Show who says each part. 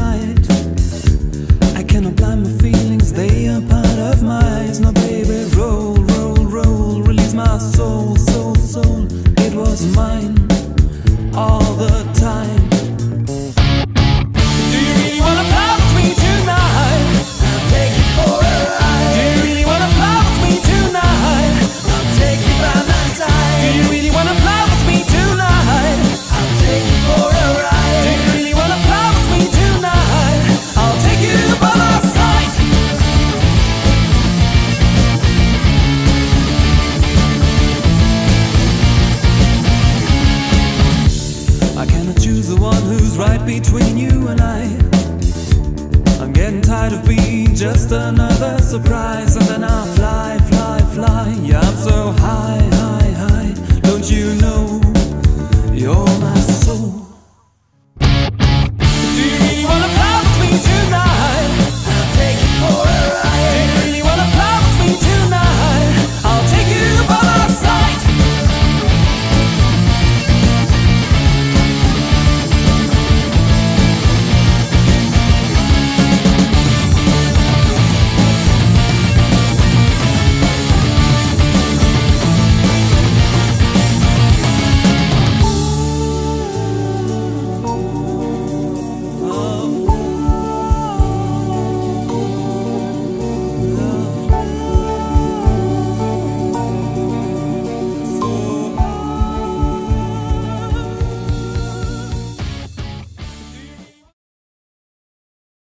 Speaker 1: I cannot blind my feelings, they are part of my eyes. Now, baby, roll, roll, roll, release my soul. soul. I cannot choose the one who's right between you and I. I'm getting tired of being just another surprise, and then I'll fly.